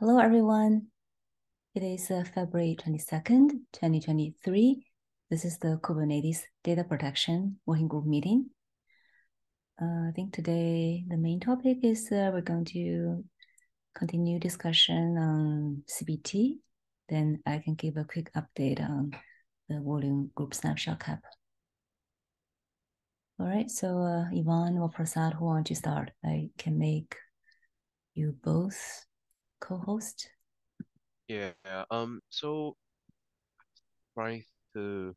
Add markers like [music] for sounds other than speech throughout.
Hello, everyone. It is uh, February 22nd, 2023. This is the Kubernetes Data Protection Working Group meeting. Uh, I think today the main topic is uh, we're going to continue discussion on CBT. Then I can give a quick update on the volume group snapshot KEP. All right, so uh, Yvonne or Prasad, who want to start? I can make you both co-host. Yeah, um, so trying to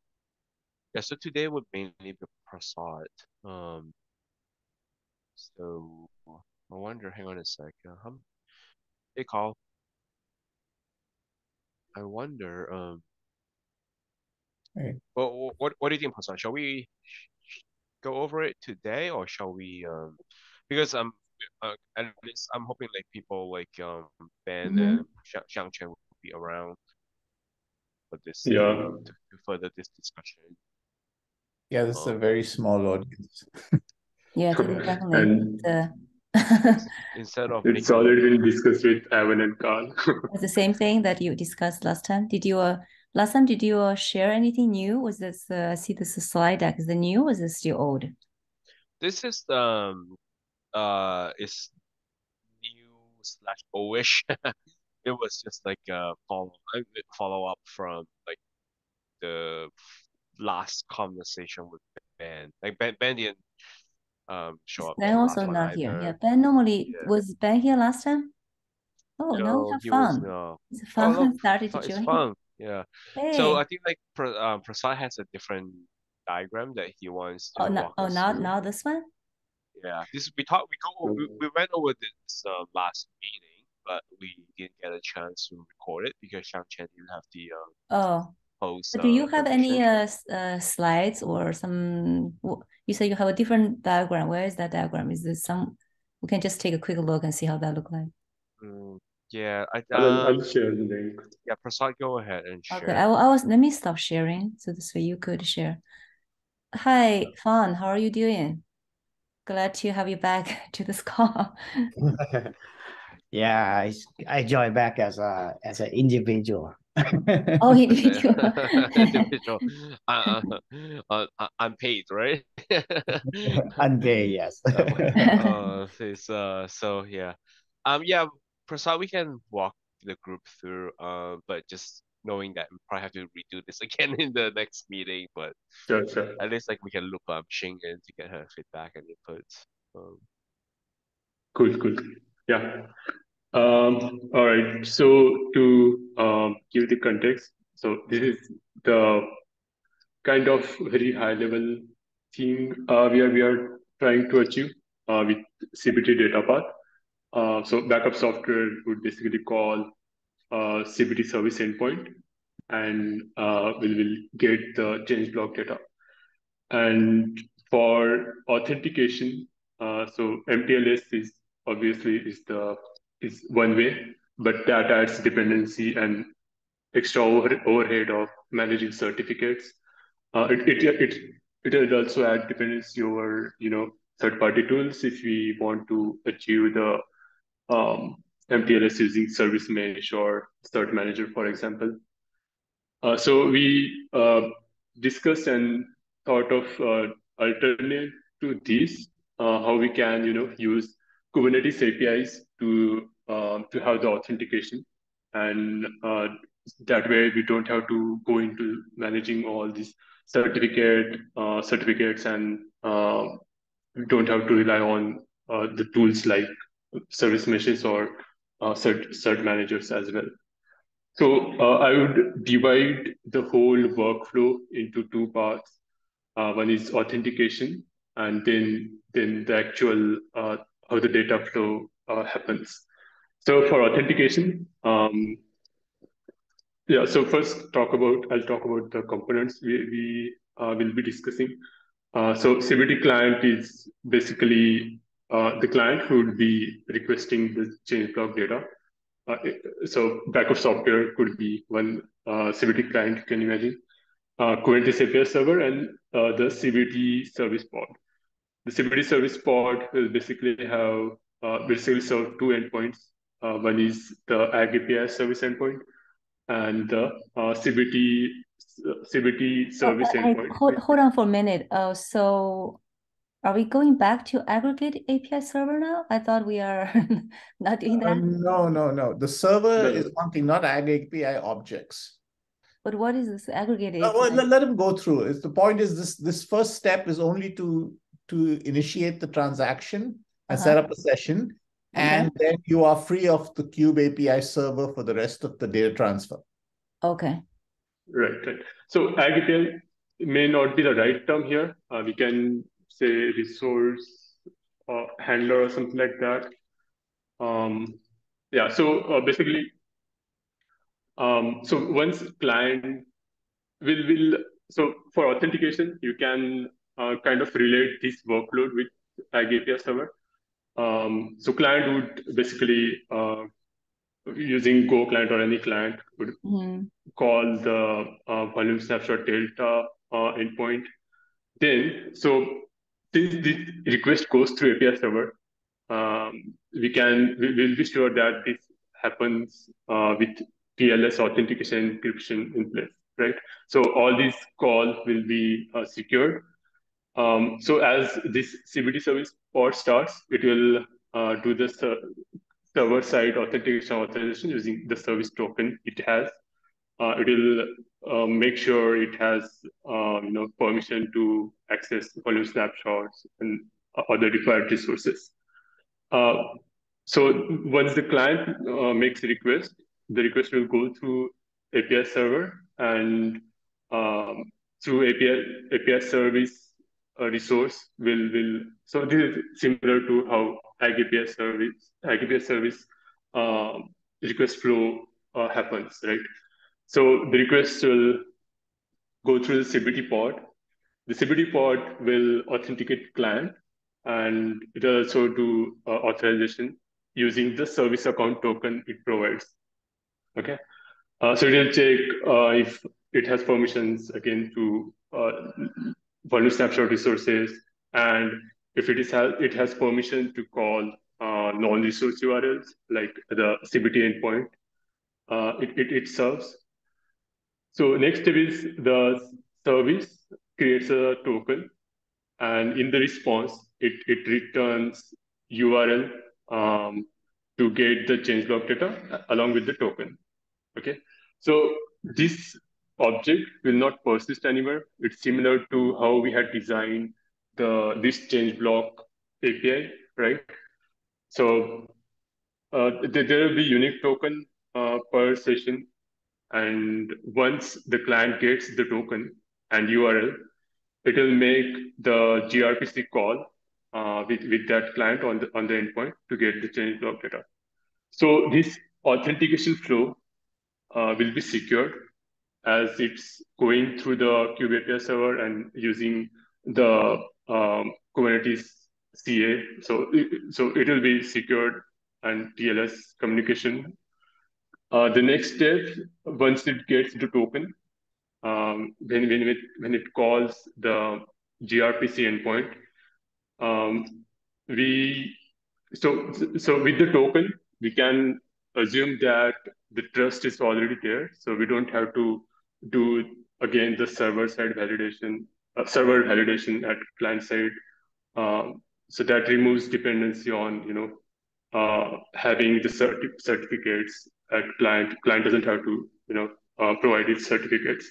yeah, so today would mainly be Prasad. Um, so I wonder, hang on a sec. Um, hey, Carl. I wonder, um, Hey. well, what what do you think, Prasad? Shall we go over it today, or shall we? Um, because um, uh, at least I'm hoping like people like um Ben Mhm. and Xiang Xiang Chen will be around for this Yeah. uh, to, to further this discussion. Yeah, this is a very small audience. [laughs] Yeah, definitely. And The [laughs] Instead of it's making already been discussed with Evan and Carl. [laughs] it's the same thing that you discussed last time. Did you uh, last time did you uh, share anything new? Was this uh, I see this slide deck is it new or is it still old? this is um uh is new slash old-ish. [laughs] it was just like a follow follow up from like the last conversation with Ben. Like Ben Ben didn't um show up. Ben also not here. either. Yeah, Ben normally Yeah. was Ben here last time? Oh, we No, have he was fun. no. It's Oh fun no, [laughs] started to join. fun. Yeah. Hey. So I think like um, Prasad has a different diagram that he wants to oh, walk oh, now, now this one? Yeah, this we talked we go we, we went over this uh, last meeting, but we didn't get a chance to record it because Shang Chen didn't have the uh, Oh, post. but do you uh, have any uh, uh slides or some? You say you have a different diagram. Where is that diagram? Is this some? We can just take a quick look and see how that look like. Mm, yeah, I I'll, uh, I'll share the link. yeah, Prasad, go ahead and Okay, share. I, I was let me stop sharing so this way you could share. Hi, Fan. how are you doing? Glad to have you back [laughs] to this [laughs] call. Yeah, I joined back as a as an individual. Oh, [laughs] individual. Individual, uh, uh, uh, unpaid, right? Unpaid, yes. uh, it's, uh, so yeah, um, yeah, Prasad, we can walk the group through, uh, but just knowing that we probably have to redo this [laughs] again in the next meeting, but sure. at least like we can loop um Xing in to get her feedback and inputs. Um, Cool, cool. Yeah. Um, all right. So to um, give the context, so this is the kind of very high level thing uh, we are we are trying to achieve uh, with CBT data path. Uh, so backup software would basically call CBT service endpoint and uh, will will get the change block data. And for authentication, uh, so mTLS is obviously is the is one way, but that adds dependency and extra over, overhead of managing certificates. Uh, it, will also add dependency over you know third party tools if we want to achieve the um, mTLS using service mesh or cert manager, for example. Uh, so we uh, discussed and thought of uh, alternate to this, uh, how we can you know use Kubernetes APIs to um, to have the authentication, and uh, that way we don't have to go into managing all these certificate uh, certificates and uh, we don't have to rely on the tools like service meshes or uh, cert, cert managers as well. So uh, I would divide the whole workflow into two parts. Uh, one is authentication, and then then the actual uh, how the data flow uh, happens. So for authentication, um, yeah. So first, talk about I'll talk about the components we we uh, will be discussing. Uh, so CBT client is basically uh, the client who would be requesting the change block data. Uh, so backup software could be one uh, CBT client, you can imagine. Uh, Kubernetes API server and uh, the CBT service pod. The CBT service pod will basically have uh, basically serve two endpoints Uh, one is the Ag API service endpoint and the uh, CBT CBT service endpoint. Hold, hold on for a minute. Uh, so are we going back to aggregate API server now? I thought we are [laughs] not doing that. Uh, no, no, no. The server no. is one thing, not Ag API objects. But what is this aggregate API? Uh, well, let, let him go through it. The point is this this first step is only to to initiate the transaction and uh -huh. set up a session. And okay. then you are free of the Kube API server for the rest of the data transfer. Okay. Right, right. So API may not be the right term here. Uh, we can say resource uh, handler or something like that. Um, yeah, so uh, basically, um, so once client will, will, so for authentication, you can uh, kind of relate this workload with API server. Um, so client would basically uh, using Go client or any client would mm-hmm. call the uh, volume snapshot delta uh, endpoint. Then, so since the request goes through API server, um, we can we will be sure that this happens uh, with TLS authentication encryption in place, right? So all these calls will be uh, secured um, so as this CBT service pod starts, it will uh, do the server side authentication authorization using the service token it has. Uh, it will uh, make sure it has um, you know permission to access volume snapshots and other required resources. Uh, so once the client uh, makes a request, the request will go through API server and um, through API API service a resource will will so this is similar to how API service API service uh, request flow uh, happens, right? So the request will go through the CBT pod. The CBT pod will authenticate client and it will also do uh, authorization using the service account token it provides. Okay, uh, so it will check uh, if it has permissions again to uh, volume snapshot resources. And if it is it has permission to call uh, non-resource URLs like the CBT endpoint uh, it, it, it serves. So next step is the service creates a token and in the response, it, it returns URL um, to get the change log data along with the token. Okay, so this object will not persist anywhere. It's similar to how we had designed the this change block API, right? So uh, there will be unique token uh, per session. And once the client gets the token and URL, it will make the gRPC call uh, with, with that client on the, on the endpoint to get the change log data. So this authentication flow uh, will be secured as it's going through the Kube API server and using the um, Kubernetes CA. So, so it will be secured and TLS communication. Uh, the next step, once it gets the token, um, when, when, it, when it calls the gRPC endpoint, um, we so so with the token we can assume that the trust is already there, so we don't have to do again the server side validation, uh, server validation at client side. Um, so that removes dependency on you know uh, having the certi- certificates client. Client doesn't have to you know uh, provide its certificates.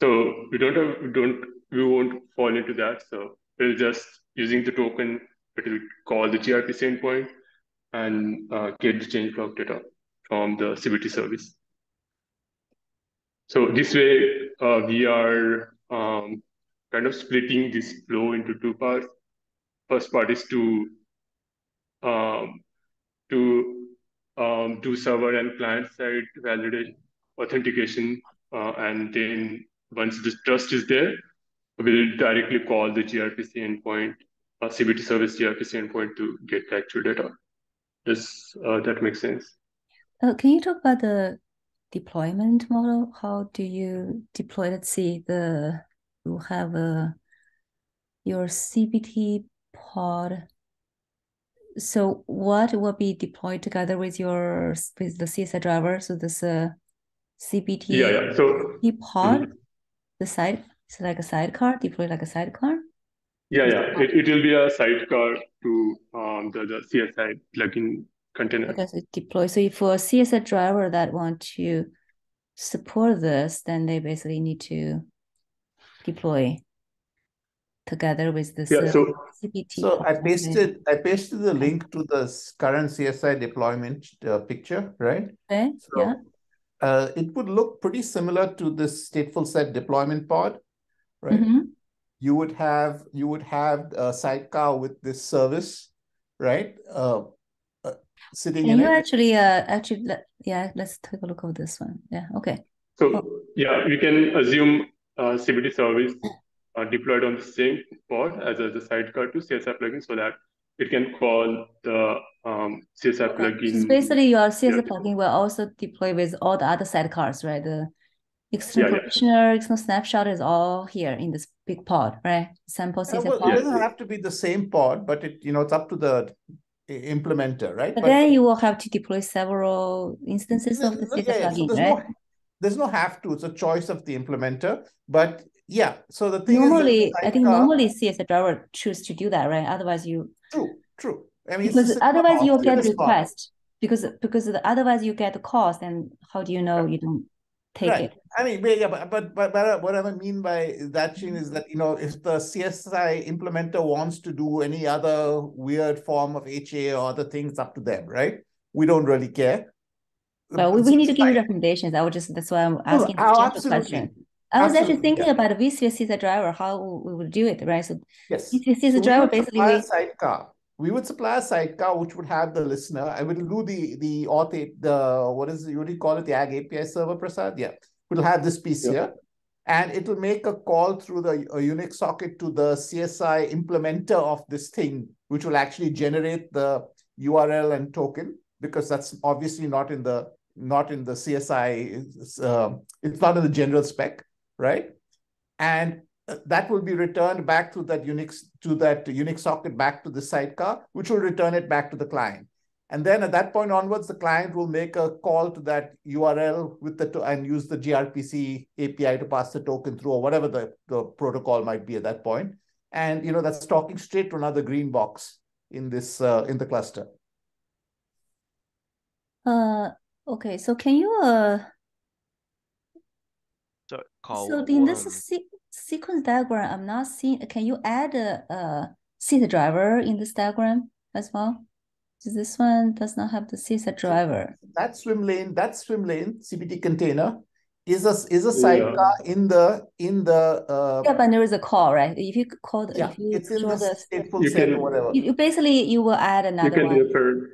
So we don't have we don't we won't fall into that. So we'll just using the token. It will call the gRPC endpoint and uh, get the change log data from the CBT service. So this way, uh, we are um, kind of splitting this flow into two parts. First part is to um, to um, do server and client side validation, authentication, uh, and then once this trust is there, we'll directly call the gRPC endpoint, uh, CBT service gRPC endpoint to get the actual data. Does uh, that make sense? Uh, can you talk about the deployment model? How do you deploy? Let's see, the you have a your CBT pod. So what will be deployed together with your with the CSI driver? So this uh, CBT yeah, yeah. So pod, mm-hmm. the side, it's like a sidecar, deploy like a sidecar. Yeah, yeah. It, it will be a sidecar to um the, the CSI plugin container. Because it deploys. So if for a CSI driver that want to support this, then they basically need to deploy together with this yeah, so, CBT. So I pasted I pasted the link to the current CSI deployment uh, picture, right? Okay. So, yeah. Uh, it would look pretty similar to this stateful set deployment pod, right? Mm -hmm. You would have you would have a sidecar with this service, right? Uh, uh sitting Can in you it. actually uh actually let, yeah let's take a look at this one. Yeah. Okay. So oh. yeah, we can assume uh, CBT service uh, deployed on the same pod as, as a sidecar to CSI plugin so that it can call the um, CSI okay. plugin. So basically, your CSI yeah. plugin will also deploy with all the other sidecars, right? The external yeah, yeah. external snapshot is all here in this big pod, right? Sample CSI well, pod. It doesn't have to be the same pod, but it you know it's up to the implementer, right? But, but then you will have to deploy several instances of the CSI plugin, so right? No, there's no have to; it's a choice of the implementer. But yeah. So the thing normally, I think uh, normally CSI driver choose to do that, right? Otherwise, you true, true. I mean, because otherwise you'll get request because because otherwise you get the cost, and how do you know you don't take right. it? I mean, yeah, but, but but but uh, what I mean by that, Chin, is that you know if the CSI implementer wants to do any other weird form of HA or other things, up to them, right? We don't really care. Well, we, we need to give you recommendations. I would just that's why I'm oh, asking oh, the question. I was Absolutely, actually thinking yeah. about a VCS as a driver, how we would do it, right? So yes, VCS as a driver basically. We... sidecar. We would supply a sidecar which would have the listener. I would do the the auth the what is what do you call it the Ag API server, Prasad? Yeah, we'll have this piece yeah. here, and it will make a call through the Unix socket to the CSI implementer of this thing, which will actually generate the URL and token because that's obviously not in the not in the CSI. It's, uh, it's not in the general spec right? And uh, that will be returned back to that Unix to that Unix socket back to the sidecar, which will return it back to the client. And then at that point onwards, the client will make a call to that URL with the and use the gRPC API to pass the token through or whatever the, the protocol might be at that point. And you know that's talking straight to another green box in this uh, in the cluster. Uh, okay, so can you uh so call so in this se sequence diagram, I'm not seeing. Can you add a, a CSI driver in this diagram as well? So this one does not have the CSI driver. That swim lane, that swim lane CBT container is a is a sidecar yeah. in the in the uh, yeah, but there is a call, right? If you call the, yeah, if you it's in the, the stateful set or whatever. You, you, basically you will add another you can one. Refer,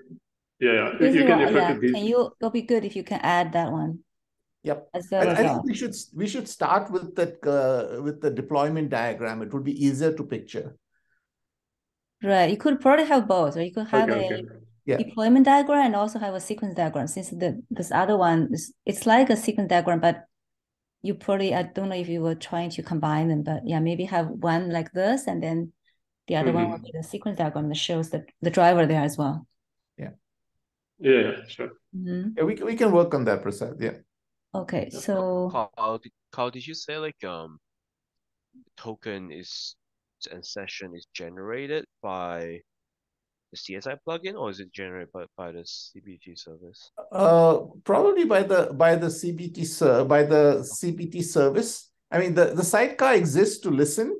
yeah, yeah. You can refer yeah. to. Can you? It'll be good if you can add that one. Yep. I, I, think we should we should start with that uh, with the deployment diagram. It would be easier to picture. Right. You could probably have both. Or you could have okay, a okay. Yeah. deployment diagram and also have a sequence diagram. Since the this other one is it's like a sequence diagram, but you probably I don't know if you were trying to combine them, but yeah, maybe have one like this and then the other mm -hmm. one would be the sequence diagram that shows the, the driver there as well. Yeah. Yeah, sure. Mm -hmm. Yeah, we, we can work on that, Prasad. Yeah. Okay, so how, Carl, did you say like um token is and session is generated by the CSI plugin or is it generated by, by the CBT service? Uh, probably by the by the CBT ser by the CBT service. I mean, the the sidecar exists to listen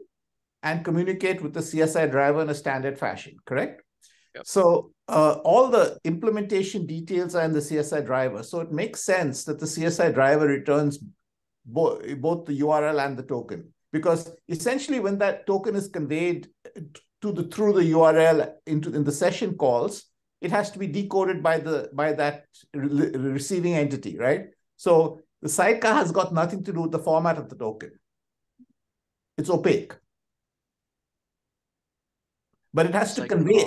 and communicate with the CSI driver in a standard fashion. Correct? Yep. So uh, all the implementation details are in the CSI driver. So it makes sense that the CSI driver returns bo both the URL and the token. Because essentially when that token is conveyed to the through the URL into in the session calls, it has to be decoded by the by that re receiving entity, right? So the sidecar has got nothing to do with the format of the token. It's opaque. But it has to convey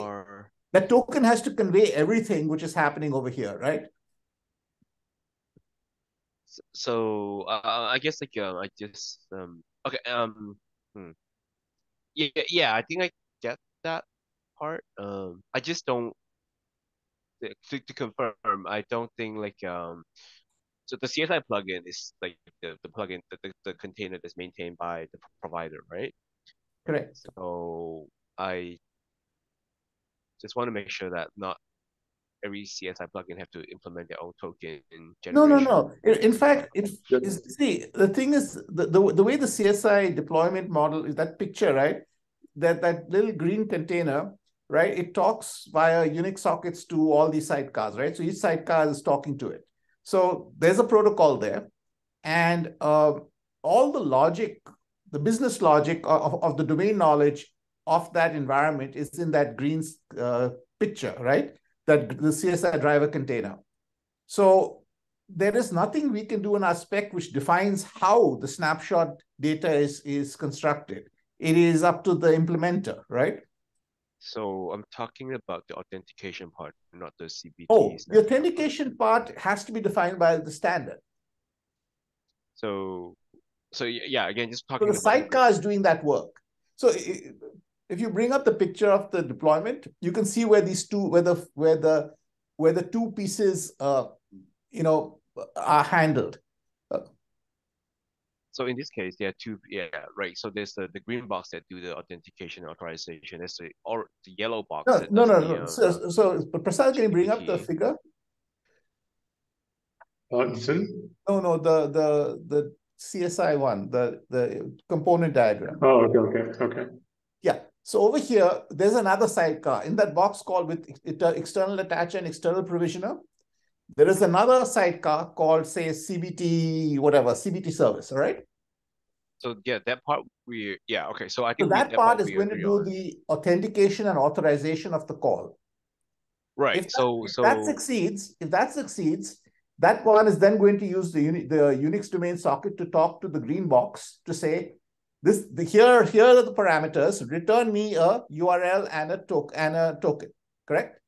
that token has to convey everything which is happening over here, right? So uh, I guess like um, I just um okay um hmm. yeah yeah I think I get that part um I just don't to, to confirm, I don't think like um, so the CSI plugin is like the, the plugin the, the, the container that's maintained by the provider, right? Correct. So I just want to make sure that not every CSI plugin have to implement their own token generation. No, no, no. In, in fact, it is see the thing is the, the the way the CSI deployment model is that picture, right? That that little green container, right? It talks via Unix sockets to all these sidecars, right? So each sidecar is talking to it. So there's a protocol there, and uh, all the logic, the business logic of, of the domain knowledge of that environment is in that green uh, picture, right? That the CSI driver container. So there is nothing we can do in our spec which defines how the snapshot data is, is constructed. It is up to the implementer, right? So I'm talking about the authentication part, not the CBT. Oh, the authentication part has to be defined by the standard. So, so yeah, again, just talking. So the sidecar is doing that work. So if you bring up the picture of the deployment, you can see where these two, where the where the where the two pieces, uh, you know, are handled. So in this case, there are two, yeah, right. So there's the, the green box that do the authentication authorization. There's the or the yellow box. No, no, no, no. Uh, so, so Prasad, can you bring up the figure? Uh, listen. No, no, the the the CSI one, the the component diagram. Oh, okay, okay, okay. So over here, there's another sidecar in that box called with uh, external attacher and external provisioner. There is another sidecar called, say, CBT, whatever, CBT service, all right? So yeah, that part we yeah okay. So I think so that, that, part, part is going to do on. the authentication and authorization of the call. Right. If so that, so that succeeds, if that succeeds, that one is then going to use the the Unix domain socket to talk to the green box to say this the, here here are the parameters. Return me a URL and a token and a token. Correct.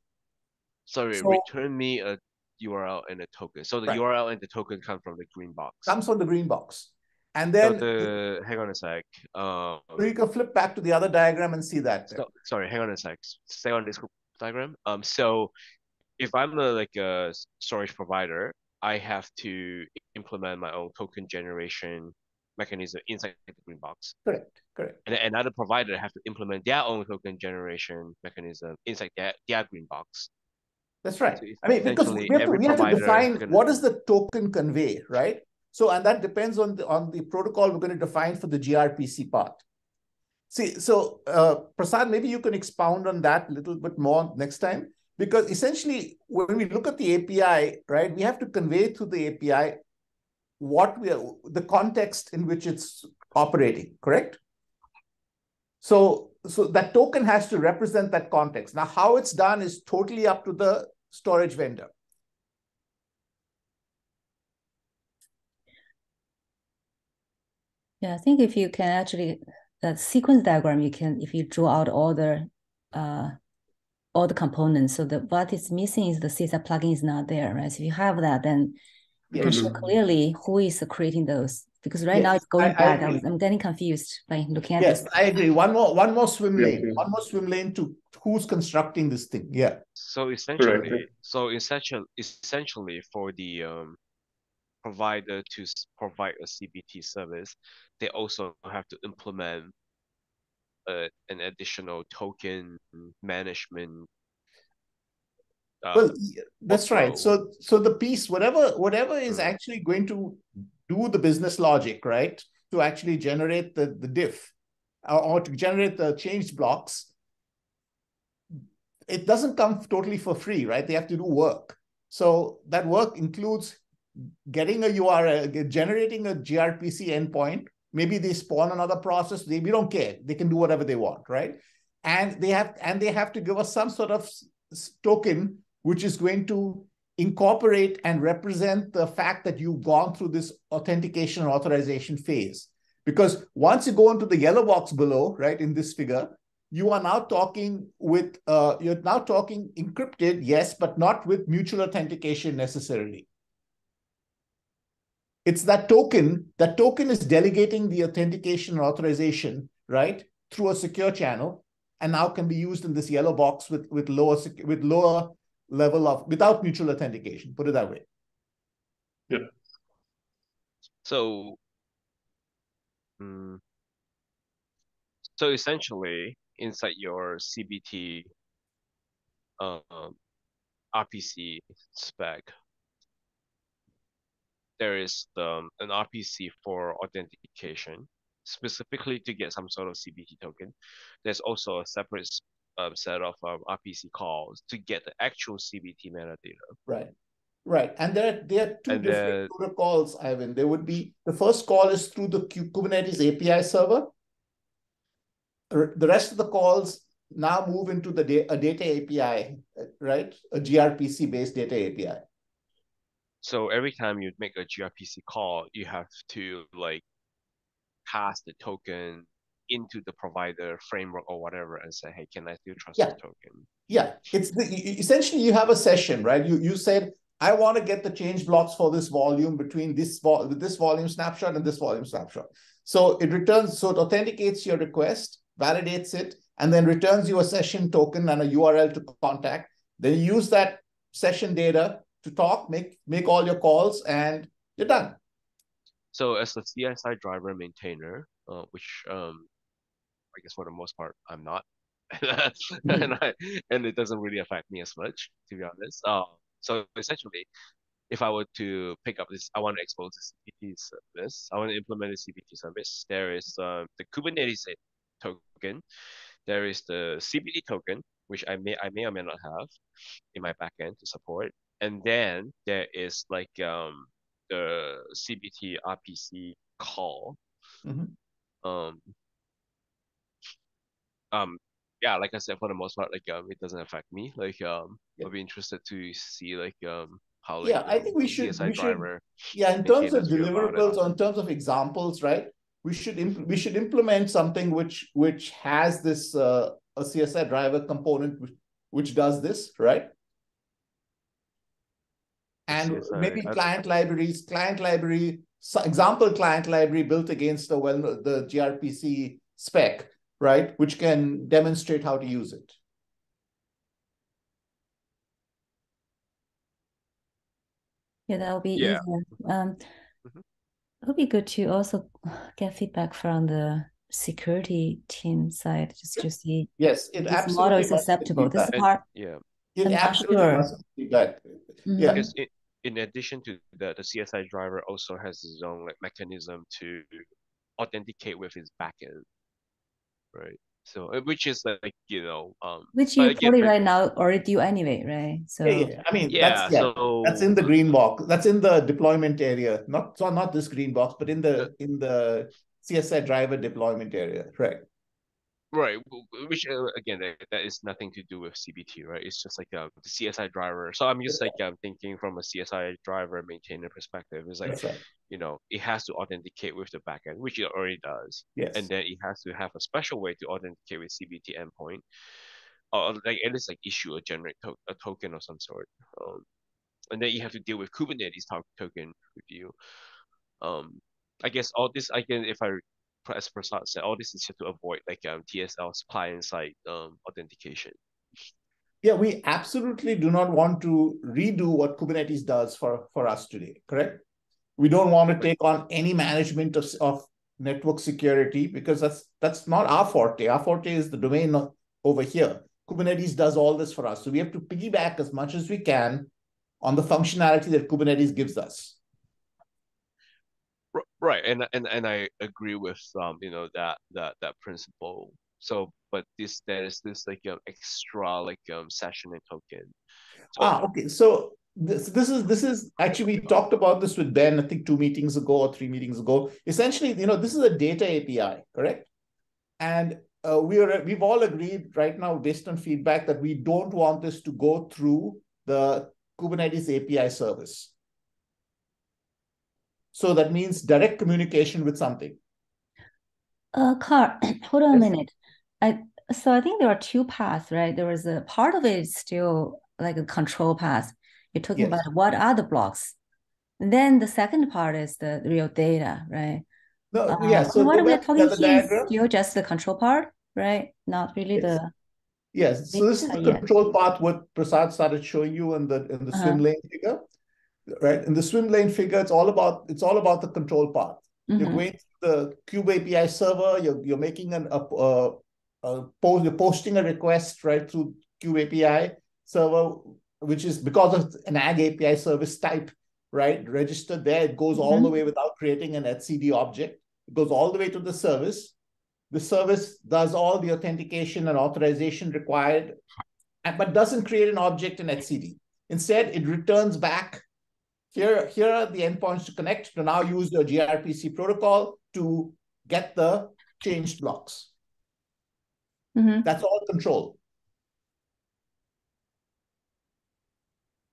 Sorry, so, return me a URL and a token. So the right. URL and the token come from the green box. Comes from the green box. And then so the hang on a sec. Um, so you can flip back to the other diagram and see that. So, sorry, hang on a sec. Stay on this diagram. Um, so if I'm a, like a storage provider, I have to implement my own token generation mechanism inside the green box. Correct. Correct. And another provider have to implement their own token generation mechanism inside their, their green box. That's right. So I mean, because we have, to, we have to define gonna... what does the token convey, right? So, and that depends on the, on the protocol we're going to define for the gRPC part. See, so uh, Prasad, maybe you can expound on that a little bit more next time, because essentially when we look at the API, right, we have to convey to the API what we are, the context in which it's operating, correct? So, so that token has to represent that context. Now, how it's done is totally up to the storage vendor. Yeah, I think if you can actually that sequence diagram, you can if you draw out all the uh all the components. So the what is missing is the CSI plugin is not there, right? So if you have that, then you can show clearly who is creating those. Because right yes, now it's going I, back. I am getting confused by looking at yes, this. I agree. One more, one more swim lane. One more swim lane to who's constructing this thing. Yeah. So essentially, so essentially, essentially for the um provider to provide a CBT service, they also have to implement uh, an additional token management. Uh, well, that's right. So, so the piece, whatever, whatever is mm-hmm. actually going to do the business logic, right, to actually generate the the diff, or, or to generate the change blocks, it doesn't come totally for free, right? They have to do work. So that work includes getting a URL, generating a gRPC endpoint. Maybe they spawn another process. They, we don't care. They can do whatever they want, right? And they have and they have to give us some sort of token which is going to incorporate and represent the fact that you've gone through this authentication and authorization phase. Because once you go into the yellow box below, right, in this figure, you are now talking with, uh, you're now talking encrypted, yes, but not with mutual authentication necessarily. It's that token, that token is delegating the authentication and authorization, right, through a secure channel, and now can be used in this yellow box with, with lower with lower level of without mutual authentication. Put it that way. Yeah. So, mm, so essentially, inside your CBT um, RPC spec, there is the, an RPC for authentication, specifically to get some sort of CBT token. There's also a separate um, set of um, RPC calls to get the actual CBT metadata. Right. Right. And there are, there are two And different the- protocols, Ivan. There would be the first call is through the Kubernetes API server. The rest of the calls now move into the da- a data API, uh, right? A gRPC based data API. So every time you make a gRPC call, you have to like pass the token into the provider framework or whatever and say, hey, can I still trust Yeah. the token? Yeah, it's the essentially you have a session, right? You you said I want to get the change blocks for this volume between this vol this volume snapshot and this volume snapshot. So it returns, so it authenticates your request, validates it, and then returns you a session token and a URL to contact. Then you use that session data to talk, make make all your calls, and you're done. So as a CSI driver maintainer, uh, which um, I guess for the most part I'm not, [laughs] and I and it doesn't really affect me as much to be honest. Uh, so essentially, if I were to pick up this, I want to expose the CBT service. I want to implement the CBT service. There is um, the Kubernetes token. There is the CBT token, which I may I may or may not have in my backend to support. And then there is like um the CBT RPC call. Mhm. Um, um, yeah, like I said, for the most part, like um, it doesn't affect me. Like um, Yeah. I'll be interested to see like um how like Yeah, I think we should- we should- Yeah, in terms of let's feel about it. deliverables, or in terms of examples, right? We should we should implement something which which has this uh, a CSI driver component which, which does this, right? And CSI maybe client libraries, client library, example client library built against the well the gRPC spec, right? Which can demonstrate how to use it. Yeah, that would be Yeah. easier. Um, Mhm. it would be good to also get feedback from the security team side, just to see Yes, it this absolutely model is acceptable. This feedback. And- part, Yeah, It I'm absolutely sure. must be feedback. Mhm. Yeah. because in, in addition to that, the CSI driver also has its own like mechanism to authenticate with its backend, right? So uh, which is like you know um which you again, probably for- right now already do anyway, right? So Yeah, yeah. I mean, yeah, that's yeah. so That's in the green box. That's in the deployment area. Not so not this green box, but in the in the CSI driver deployment area. Right. Right, which uh, again that, that is nothing to do with CBT, right? It's just like uh, the CSI driver. So I'm just like I'm thinking from a CSI driver maintainer perspective. It's like right. you know it has to authenticate with the backend, which it already does, Yes. and then it has to have a special way to authenticate with CBT endpoint, or like at least like issue a generate to- a token of some sort. Um, and then you have to deal with Kubernetes to- token review. Um, I guess all this I can if I as Prasad said, all this is just to avoid like um TSL's client side um authentication. yeah, we absolutely do not want to redo what Kubernetes does for, for us today, correct? We don't want to take on any management of, of network security because that's that's not our forte. Our forte is the domain over here. Kubernetes does all this for us. So we have to piggyback as much as we can on the functionality that Kubernetes gives us. Right, and and and I agree with um you know that that that principle. So, but this there is this like um extra like um session and token. So, Ah, okay. So this this is this is actually we talked about this with Ben, I think two meetings ago or three meetings ago. Essentially, you know, this is a data API, correct? And uh, we are we've all agreed right now, based on feedback, that we don't want this to go through the Kubernetes API service. So that means direct communication with something. Uh, Carl, [clears throat] hold on a minute. I so I think there are two paths, right? There was a part of it is still like a control path. You're talking Yes. about what are the blocks. And then the second part is the real data, right? No, Uh, yeah. So what we're the talking here is diagram. still just the control part, right? Not really Yes. the Yes. So this is the control path what Prasad started showing you in the in the uh-huh. swim lane figure. Right. In the swim lane figure, it's all about it's all about the control path. Mm-hmm. You're going to the Kube API server, you're you're making an a, a, a post, you're posting a request right through Kube API server, which is because of an ag API service type, right? Registered there, it goes mm-hmm. all the way without creating an etcd object. It goes all the way to the service the service does all the authentication and authorization required, but doesn't create an object in etcd. Instead, it returns back, here, here are the endpoints to connect to now use the gRPC protocol to get the changed blocks. Mm-hmm. That's all control.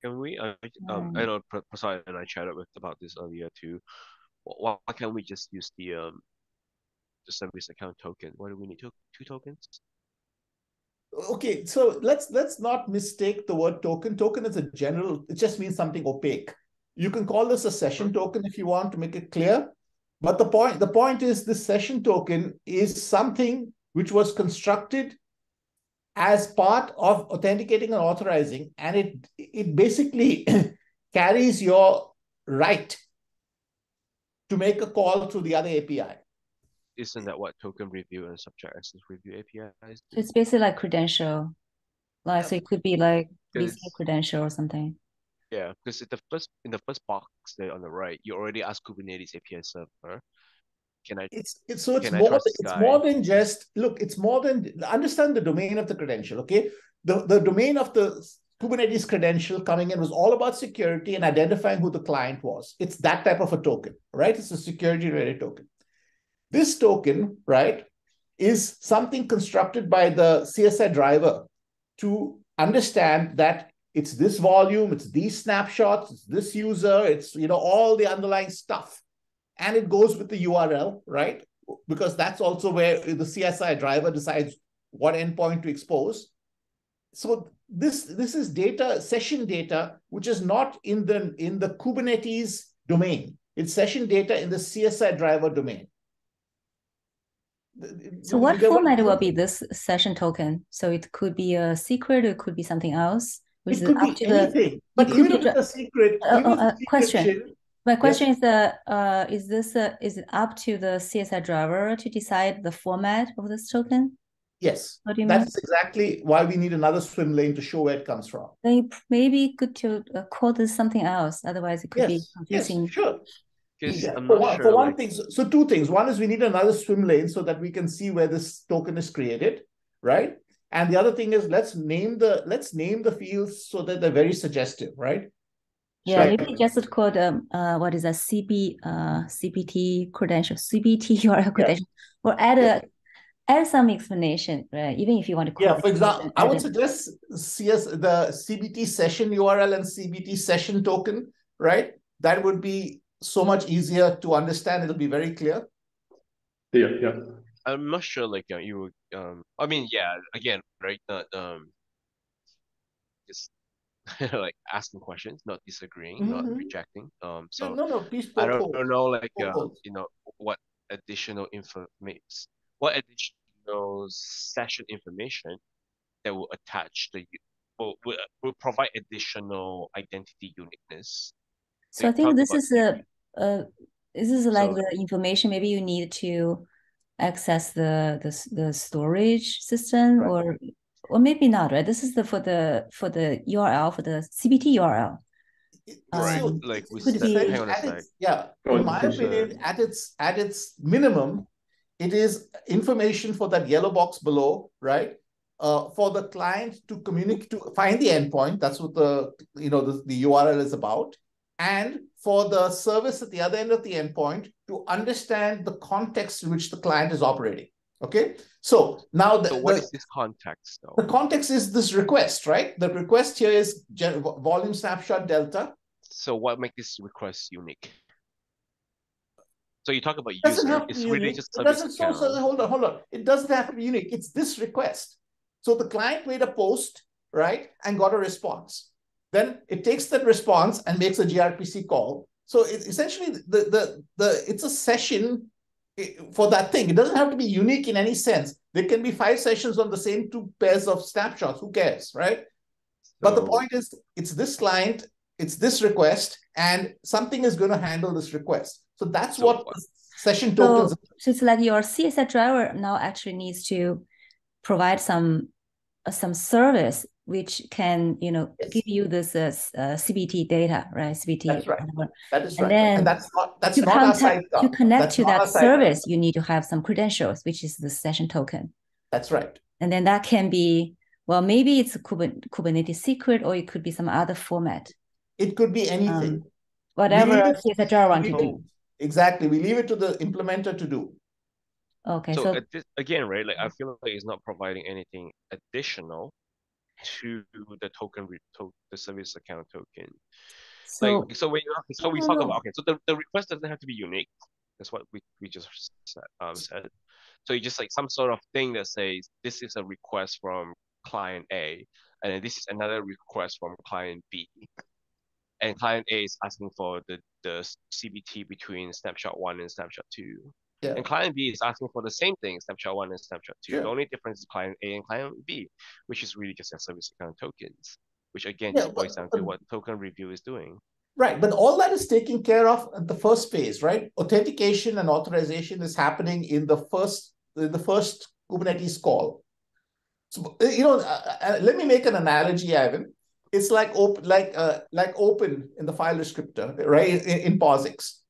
Can we? Uh, um, I know Prasad and I chatted with about this earlier too. Why, why can't we just use the um the service account token. Why do we need two, two tokens? Okay, so let's let's not mistake the word token. Token is a general, it just means something opaque. You can call this a session token if you want to make it clear. But the point, the point is this session token is something which was constructed as part of authenticating and authorizing, and it it basically [clears throat] carries your right to make a call through the other API isn't that what token review and subject access review APIs? Do? It's basically like credential, like so it could be like Visa credential or something. Yeah, because in the first in the first box there on the right, you already ask Kubernetes API server. Can I? It's it's so it's more it's more than just look. It's more than understand the domain of the credential. Okay, the the domain of the Kubernetes credential coming in was all about security and identifying who the client was. It's that type of a token, right? It's a security related token. This token, right, is something constructed by the CSI driver to understand that it's this volume, it's these snapshots, it's this user, it's you know all the underlying stuff. And it goes with the URL, right? Because that's also where the CSI driver decides what endpoint to expose. So this, this is data, session data, which is not in the, in the Kubernetes domain. It's session data in the CSI driver domain. So what format will be this session token? So it could be a secret, or it could be something else. It could be anything. The, but even if it's a secret, uh, uh, uh question. My question is that uh, is this uh, is it up to the CSI driver to decide the format of this token? Yes, what do you that's mean? exactly why we need another swim lane to show where it comes from. Then maybe good to uh, call this something else. Otherwise, it could yes, be confusing. Yes, sure. Yeah. For, one, sure, for one thing, so two things. One is we need another swim lane so that we can see where this token is created, right? And the other thing is let's name the let's name the fields so that they're very suggestive, right? Yeah, so, maybe just called um uh what is a CB uh CBT credential, CBT URL [laughs] credential, yeah. or add yeah. a add some explanation, right? Even if you want to call Yeah, for example, I would suggest CS the CBT session URL and CBT session token, right? That would be so much easier to understand. It'll be very clear. Yeah, yeah. I'm not sure. Like uh, you, um, I mean, yeah. Again, right? Not um, just [laughs] like asking questions, not disagreeing, mm-hmm. not rejecting. Um, so no, no, please. I don't, don't know, like uh, you know, what additional information, what additional session information that will attach the will, will, will provide additional identity uniqueness so I think this is a, a this is like so, the information maybe you need to access the the, the storage system right. or or maybe not right? This is the for the for the url for the cbt url right like we could be, hang on a sec. yeah in my opinion at its at its minimum it is information for that yellow box below right? Uh, for the client to communicate to find the endpoint that's what the you know the, the url is about and for the service at the other end of the endpoint to understand the context in which the client is operating. Okay, so now the, so what the, is this context? Though? The context is this request, right? The request here is volume snapshot delta. So what makes this request unique? So you talk about it doesn't user. Have it's really just it doesn't, so, so, hold on, hold on. It doesn't have to be unique. It's this request. So the client made a post, right, and got a response. Then it takes that response and makes a gRPC call. So it, essentially, the, the, the, it's a session eh, for that thing. It doesn't have to be unique in any sense. There can be five sessions on the same two pairs of snapshots. Who cares, right? So, but the point is, it's this client, it's this request, and something is going to handle this request. So that's so what session tokens. So, so it's like your CSI driver now actually needs to provide some some service which can you know yes. give you this uh, uh, CBT data, right? CBT. That's right. That is and right. Then and that's not that's to not contact, To connect that's to that service, you need to have some credentials, which is the session token. That's right. And then that can be well, maybe it's a Kubernetes secret, or it could be some other format. It could be anything. Um, whatever CSI want to do. Exactly. We leave it to the implementer to do. Okay. So, so this, again, right? Like I feel like it's not providing anything additional to the token to the service account token. So, like so when so we talk about okay, so the, the request doesn't have to be unique. That's what we, we just said, um, said. So you just like some sort of thing that says this is a request from client A, and this is another request from client B. And client A is asking for the, the CBT between snapshot one and snapshot two. Yeah. And client B is asking for the same thing, snapshot one and snapshot two. Yeah. The only difference is client A and client B, which is really just a service account tokens, which again yeah, just boils down to what token review is doing. Right, but all that is taken care of at the first phase, right? Authentication and authorization is happening in the first in the first Kubernetes call. So you know, uh, uh, let me make an analogy, Ivan. It's like open, like uh, like open in the file descriptor, right? In, in POSIX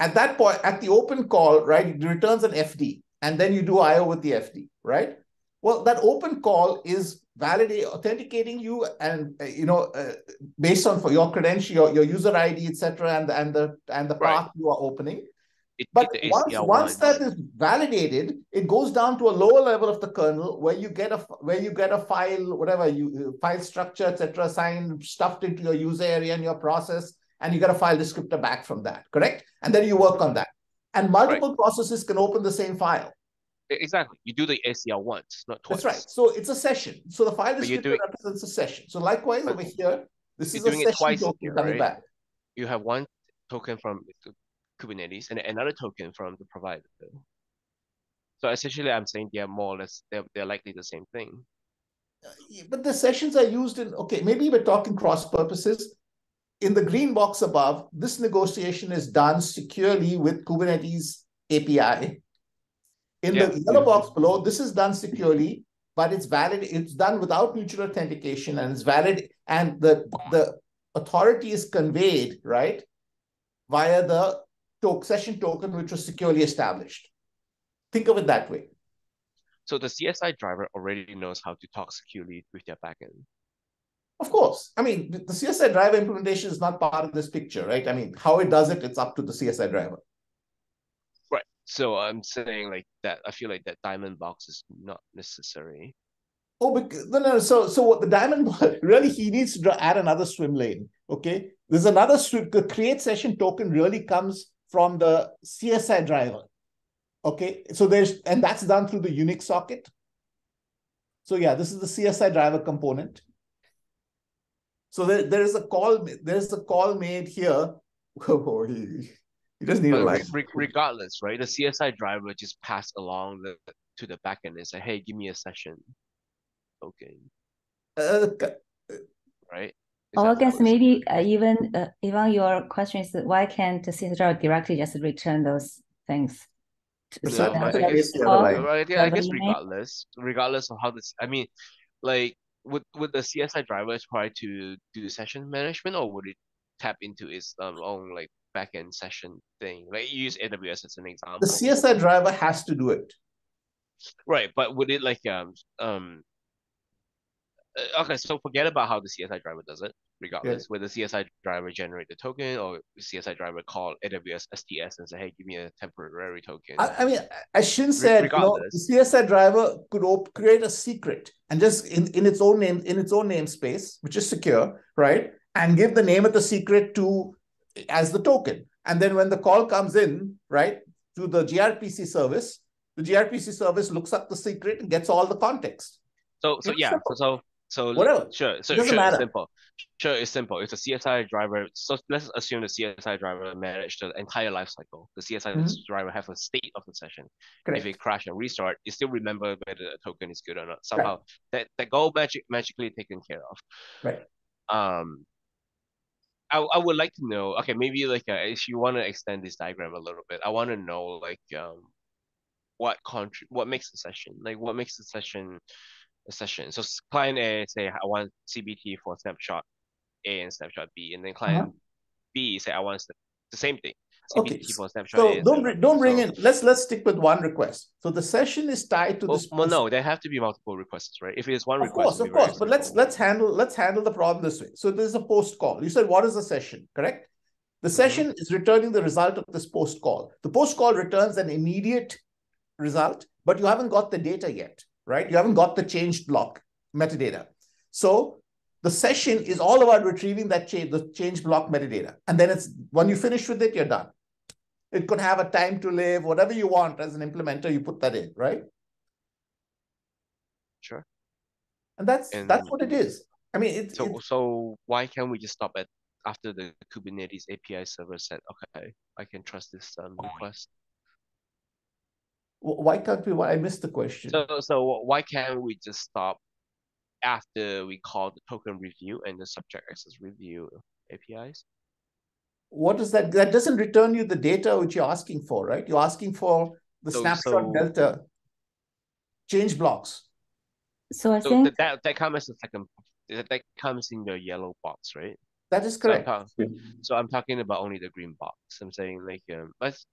at that point, at the open call, right, it returns an FD, and then you do IO with the FD, right? Well, that open call is validate authenticating you and uh, you know uh, based on for your credential your, your user id etc and and the and the path right. you are opening it, but it, once, once that is validated it goes down to a lower level of the kernel where you get a where you get a file whatever you uh, file structure etc assigned stuffed into your user area and your process and you got a file descriptor back from that, correct? And then you work on that. And multiple right. processes can open the same file. Exactly. You do the ACL once, not twice. That's right. So it's a session. So the file descriptor doing, represents a session. So likewise over here, this is a session twice token here, coming right? back. You have one token from Kubernetes and another token from the provider. So essentially, I'm saying they're more or less they're, they're likely the same thing. Uh, but the sessions are used in okay. Maybe we're talking cross purposes in the green box above, this negotiation is done securely with Kubernetes API. In yeah. the yellow box below, this is done securely, but it's valid. It's done without mutual authentication and it's valid. And the, the authority is conveyed, right, via the to session token, which was securely established. Think of it that way. So the CSI driver already knows how to talk securely with their backend. Of course. I mean, the CSI driver implementation is not part of this picture, right? I mean, how it does it, it's up to the CSI driver. Right. So I'm saying like that. I feel like that diamond box is not necessary. Oh, because, no, no. So, so what the diamond [laughs] really he needs to add another swim lane. Okay, there's another swim. The create session token really comes from the CSI driver. Okay, so there's and that's done through the Unix socket. So yeah, this is the CSI driver component. So there, there is a call. There's a call made here. [laughs] Oh, he, he doesn't need but a line. Regardless, right? The CSI driver just passed along the to the backend and said, "Hey, give me a session." Okay. Uh, right. oh, I guess maybe uh, even uh, even your question is why can't the CSI driver directly just return those things? So I, guess, I guess regardless, regardless of how this, I mean, like would would the CSI driver try to do session management, or would it tap into its um, own like backend session thing? Like use AWS as an example. The CSI driver has to do it. Right, but would it like um um Uh, okay, so forget about how the CSI driver does it, regardless. Yeah. Whether CSI driver generate the token or CSI driver call AWS STS and say, hey, give me a temporary token. I, I mean, I shouldn't say know, the CSI driver could op- create a secret and just in, in its own name, in its own namespace, which is secure, right? And give the name of the secret to as the token. And then when the call comes in, right, to the gRPC service, the gRPC service looks up the secret and gets all the context. So so yeah, so, so So Whatever. Sure. So It doesn't sure, matter. it's simple. Sure, it's simple. It's a CSI driver. So let's assume the CSI driver managed the entire life cycle. The CSI Mhm. driver have a state of the session. Correct. If it crash and restart, you still remember whether the token is good or not. Somehow that that goal magic magically taken care of. Right. Um. I, I would like to know. Okay, maybe like uh, if you want to extend this diagram a little bit, I want to know like um, what contri- what makes the session like what makes the session session. So client A say I want CBT for snapshot A and snapshot B, and then client uh-huh. B say I want the same thing. CBT Okay, for snapshot So and don't bring, don't bring So- in. Let's let's stick with one request. So the session is tied to Well, this. well, no, there have to be multiple requests, right? If it's one Of request, course, of course. But let's let's handle let's handle the problem this way. So there's a post call. You said what is a session, correct? The mm-hmm. session is returning the result of this post call. The post call returns an immediate result, but you haven't got the data yet, right? You haven't got the changed block metadata. So the session is all about retrieving that change, the change block metadata. And then it's when you finish with it, you're done. It could have a time to live, whatever you want as an implementer, you put that in, right? Sure. And that's And- that's what it is. I mean, it's, So it's so why can't we just stop at after the Kubernetes API server said, okay, I can trust this um, request. Wh- why can't we? Why I missed the question. So so why can't we just stop after we call the token review and the subject access review APIs? what is that? That doesn't return you the data which you're asking for, right? You're asking for the So- snapshot so- delta change blocks. So I So think that, that that comes as a second that, that comes in your yellow box, right? That is So I'm, correct. so I'm talking about only the green box. I'm saying like um let's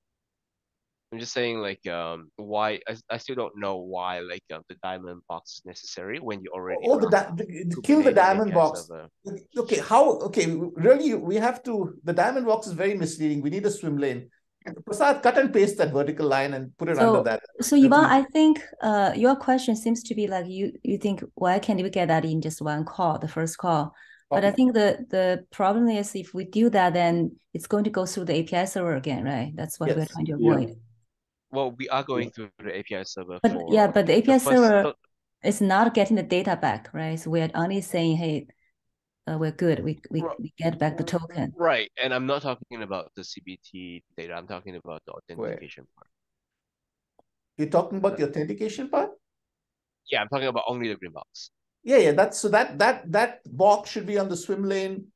I'm just saying like um why I, I still don't know why like um, the diamond box is necessary when you already Oh, the, di- the- the- kill the diamond box. server. Okay, how? Okay, really, we have to. The diamond box is very misleading. We need a swim lane. Prasad, cut and paste that vertical line and put it So- under that. so That's Yvonne. I think uh your question seems to be like you you think why can't we get that in just one call, the first call? But I think the the problem is if we do that, then it's going to go through the API server again, right? That's what we're trying to Yeah. avoid. Well, we are going through the API server But for yeah, but the API first- server so- is not getting the data back, right? So we're only saying, hey, uh, we're good. We we, Ri- we get back the token. right, and I'm not talking about the CBT data. I'm talking about the authentication part. You're talking about the authentication part. Yeah, I'm talking about only the green box. Yeah, yeah. That's so that that that box should be on the swim lane.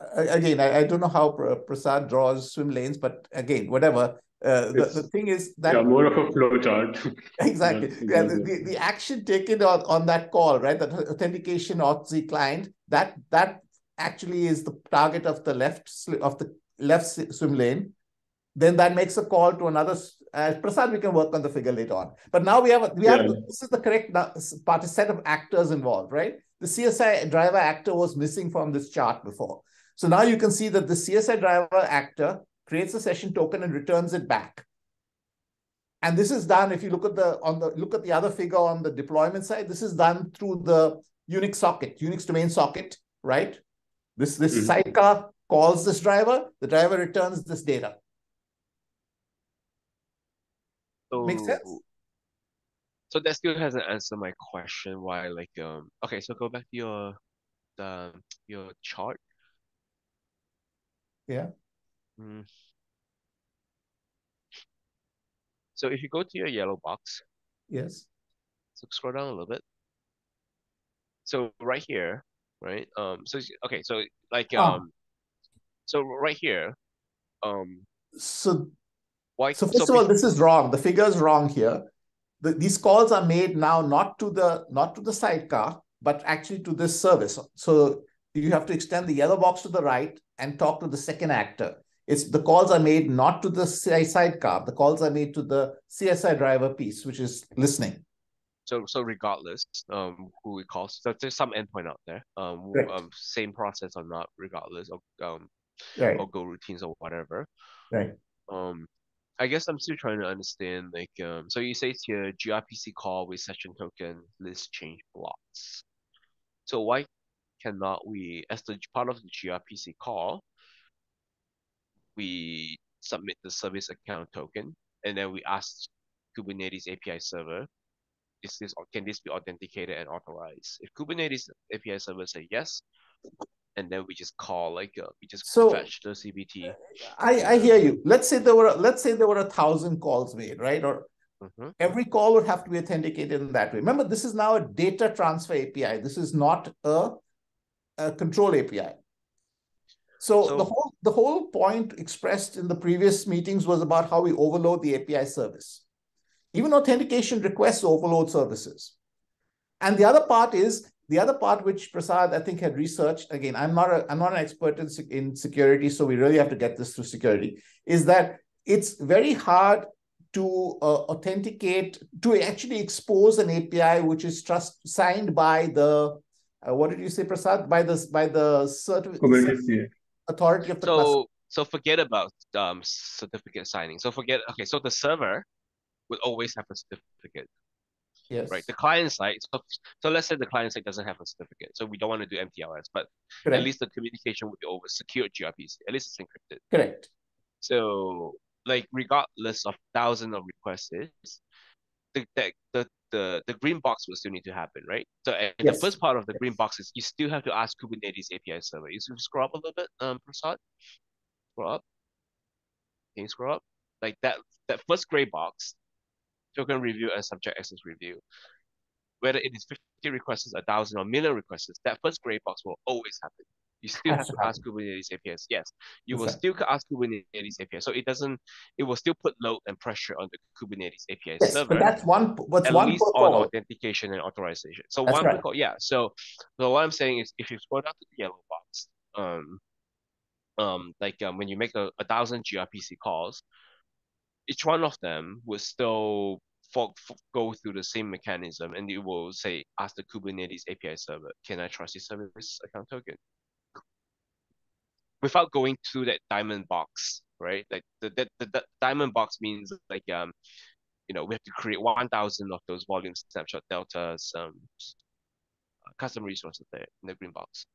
Uh, again, I, I don't know how Prasad draws swim lanes, but again, whatever. Uh, the, the thing is that yeah, more of a flow chart. [laughs] exactly yeah, the, the, the action taken on, on that call, right? That authentication auth client, that that actually is the target of the left of the left swim lane. Then that makes a call to another. Uh, Prasad, we can work on the figure later on. But now we have a- we have this is the correct part set of actors involved, right? The CSI driver actor was missing from this chart before. So now you can see that the CSI driver actor creates a session token and returns it back. And this is done, if you look at the on the look at the other figure on the deployment side, this is done through the Unix socket, Unix domain socket, right? This this Mhm. sidecar calls this driver, the driver returns this data. So, Makes sense? So that still hasn't answered my question why like um okay, so go back to your the your chart. Yeah. Mm. So if you go to your yellow box, Yes. so scroll down a little bit. So right here, right? Um so okay, so like Ah. um so right here, um So why so first of all, this is wrong. The figure is wrong here. The, these calls are made now not to the not to the sidecar, but actually to this service. So you have to extend the yellow box to the right and talk to the second actor. It's the calls are made not to the si- sidecar. The calls are made to the CSI driver piece, which is listening. So so regardless, um, who we call, so there's some endpoint out there. Um, Correct. um, same process or not, regardless of um, Right. or go routines or whatever. Right. Um, I guess I'm still trying to understand. Like, um, so you say it's here gRPC call with session token list change blocks. So why cannot we, as the part of the gRPC call, we submit the service account token and then we ask Kubernetes API server is this can this be authenticated and authorized? If Kubernetes API server say yes, and then we just call like uh, we just so, fetch the CBT. I I hear you. Let's say there were let's say there were a thousand calls made, right? Or mm-hmm. every call would have to be authenticated in that way. Remember, this is now a data transfer API. This is not a, a control API. So, so the whole the whole point expressed in the previous meetings was about how we overload the API service. Even authentication requests overload services. And the other part is the other part which Prasad, I think, had researched, again, I'm not, a, I'm not an expert in, in security, so we really have to get this through security, is that it's very hard to uh, authenticate, to actually expose an API which is trust signed by the, uh, what did you say, Prasad? By the, by the certificate authority of the so, cluster. So forget about um, certificate signing. So forget, okay, so the server will always have a certificate. Yes. Right. The client side. So, so let's say the client side doesn't have a certificate. So we don't want to do MTLS, but Correct. at least the communication would be over secure gRPC. At least it's encrypted. Correct. So like regardless of thousand of requests, the, the the the the green box will still need to happen, right? So yes. the first part of the green box is you still have to ask Kubernetes API server. You scroll up a little bit, um, Prasad. Scroll up. Can you scroll up? Like that that first gray box token review and subject access review. Whether it is 50 requests, a thousand or million requests, that first gray box will always happen. You still have to ask Kubernetes APIs. Yes, you will still ask Kubernetes API. So it doesn't, it will still put load and pressure on the Kubernetes API yes, server. But that's one, what's at one least on authentication and authorization. So that's one right. protocol, yeah. So, so what I'm saying is if you scroll down to the yellow box, um, um, like um, when you make a, a thousand gRPC calls, each one of them will still for, for, go through the same mechanism and it will say, ask the Kubernetes API server, can I trust this service account token? Without going through that diamond box, right? Like the, the, the, the diamond box means like, um, you know, we have to create 1,000 of those volume snapshot deltas, um, custom resources there in the green box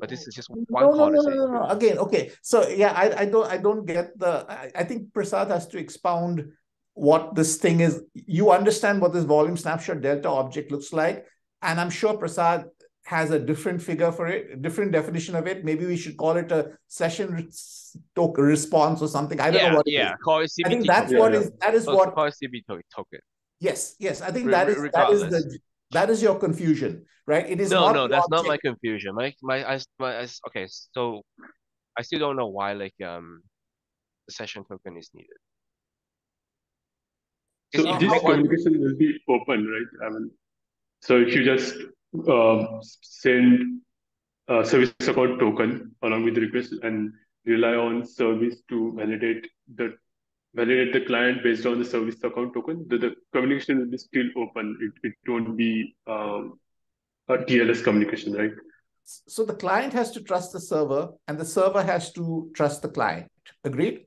but this is just one no, no, no, no, no, no. Again, okay. So yeah, I, I don't I don't get the I, I think Prasad has to expound what this thing is. You understand what this volume snapshot delta object looks like. And I'm sure Prasad has a different figure for it, a different definition of it. Maybe we should call it a session token response or something. I don't yeah, know what yeah. Call it CBT I think that's token. what is that is so what call it CBT token. Yes, yes. I think that is that is the that is your confusion, right? It is no, no. That's object. not my confusion. My my I, my I, okay. So I still don't know why like um the session token is needed. So this communication will be open, right? I mean, so if you just uh, send a service account token along with the request and rely on service to validate the validate the client based on the service account token, the, the communication will be still open. It, it won't be um, a TLS communication, right? So the client has to trust the server and the server has to trust the client. Agreed?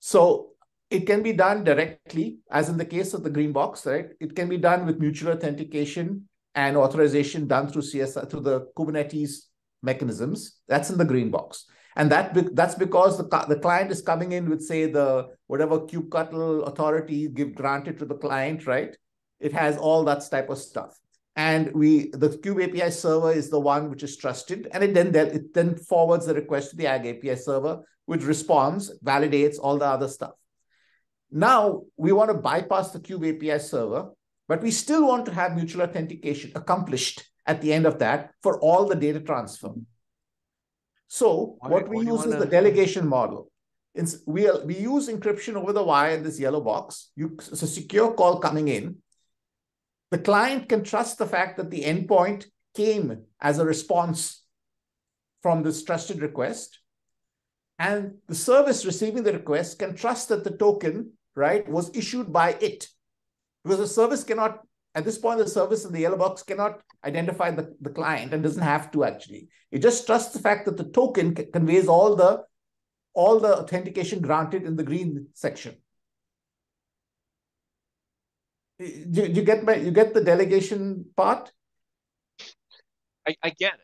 So it can be done directly, as in the case of the green box, right? It can be done with mutual authentication and authorization done through CSR, through the Kubernetes mechanisms. That's in the green box. And that that's because the, the client is coming in with, say, the whatever kubectl authority give granted to the client, right? It has all that type of stuff. And we the Kube API server is the one which is trusted, and it then it then forwards the request to the Ag API server, which responds, validates all the other stuff. Now we want to bypass the Kube API server, but we still want to have mutual authentication accomplished at the end of that for all the data transfer. So why, what we use is the delegation model. It's, we, we use encryption over the wire in this yellow box. You, it's a secure call coming in. The client can trust the fact that the endpoint came as a response from this trusted request. And the service receiving the request can trust that the token, right, was issued by it. Because the service cannot, at this point, the service in the yellow box cannot identify the, the client and doesn't have to actually. It just trusts the fact that the token conveys all the all the authentication granted in the green section. Do, you get my you get the delegation part? I, I get it.